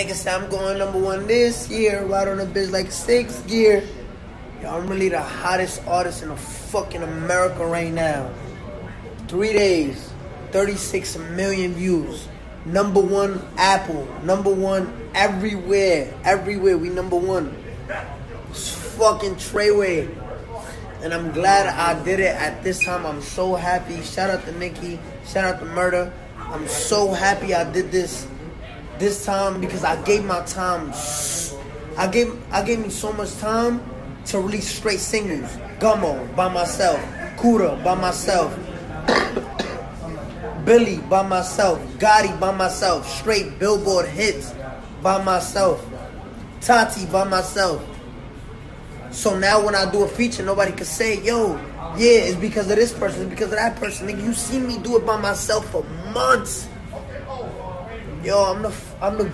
Niggas say I'm going number one this year, right on the bitch like six gear. Yo, I'm really the hottest artist in the fucking America right now. Three days, 36 million views. Number one Apple. Number one everywhere. Everywhere. We number one. It's fucking Treyway. And I'm glad I did it at this time. I'm so happy. Shout out to Nicki. Shout out to Murda. I'm so happy I did this this time because I gave my time. I gave I gave me so much time to release straight singles. Gummo by myself. Kooda by myself. Billy by myself. Gotti by myself. Straight Billboard hits by myself. Tati by myself. So now when I do a feature, nobody can say, yo, yeah, it's because of this person, it's because of that person. Nigga, you see me do it by myself for months. Yo, I'm the, I'm the,